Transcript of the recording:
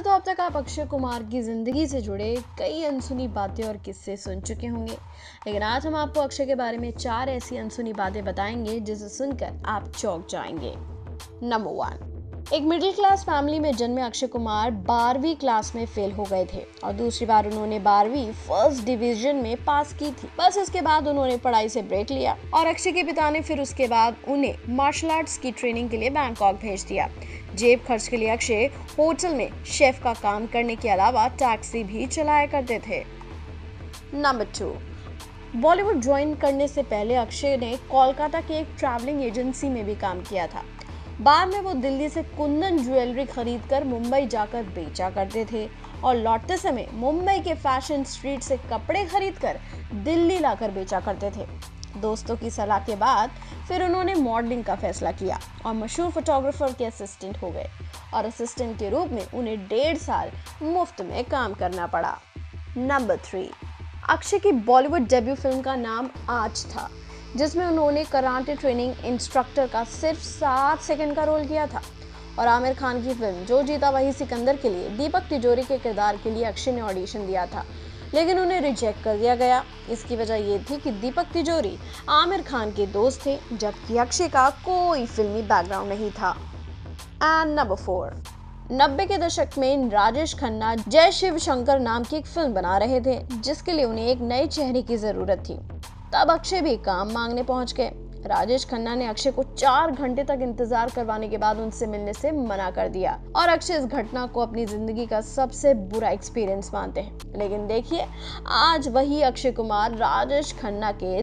तो अब तक आप अक्षय कुमार की ज़िंदगी से जुड़े कई अनसुनी बातें और किस्से सुन चुके होंगे। लेकिन आज हम आपको अक्षय के बारे में चार ऐसी अनसुनी बातें बताएँगे जिसे सुनकर आप चौंक जाएँगे। Number one. एक मिडिल क्लास फैमिली में जन्मे अक्षय कुमार बारहवीं क्लास में फेल हो गए थे और दूसरी बार उन्होंने बारहवीं फ़र्स्ट डिवीज़न में पास की थी। बस उसके बाद उन्होंने पढ़ाई से ब्रेक लिया और अक्षय के पिता ने फिर उसके बाद उन्हें मार्शल आर्ट्स की ट्रेनिंग के लिए बैंकॉक भेज दिया। जेब खर्च के लिए अक्षय होटल में शेफ का काम करने के अलावा टैक्सी भी चलाया करते थे। नंबर टू बॉलीवुड ज्वाइन करने से पहले अक्षय ने कोलकाता की एक ट्रैवलिंग एजेंसी में भी काम किया था। बाद में वो दिल्ली से कुंदन ज्वेलरी खरीद कर मुंबई जाकर बेचा करते थे और लौटते समय मुंबई के फ़ैशन स्ट्रीट से कपड़े खरीद कर दिल्ली लाकर बेचा करते थे। दोस्तों की सलाह के बाद फिर उन्होंने मॉडलिंग का फैसला किया और मशहूर फोटोग्राफर के असिस्टेंट हो गए और असिस्टेंट के रूप में उन्हें डेढ़ साल मुफ़्त में काम करना पड़ा। नंबर थ्री अक्षय की बॉलीवुड डेब्यू फ़िल्म का नाम आज था। जिसमें उन्होंने कराटे ट्रेनिंग इंस्ट्रक्टर का सिर्फ़ सात सेकंड का रोल किया था। और आमिर खान की फ़िल्म, जो जीता वही सिकंदर के लिए, दीपक तिजोरी के किरदार के लिए अक्षय ने ऑडिशन दिया था। लेकिन उन्हें रिजेक्ट कर दिया गया। इसकी वजह ये थी कि दीपक तिजोरी, आमिर खान के दोस्त थे, जबकि अक्षय का कोई फिल्मी बैकग्राउंड नहीं था। एंड नंबर फोर नब्बे के दशक में राजेश खन्ना जय शिव शंकर नाम की एक फ़िल्म बना रहे थे, जिसके लिए उन्हें एक नए चेहरे की ज़रूरत थी। तब अक्षय भी काम मांगने पहुँच गए। राजेश खन्ना ने अक्षय को चार घंटे तक इंतज़ार करवाने के बाद उनसे मिलने से मना कर दिया और अक्षय इस घटना को अपनी ज़िंदगी का सबसे बुरा एक्सपीरियंस मानते हैं। लेकिन देखिए, आज वही अक्षय कुमार राजेश खन्ना के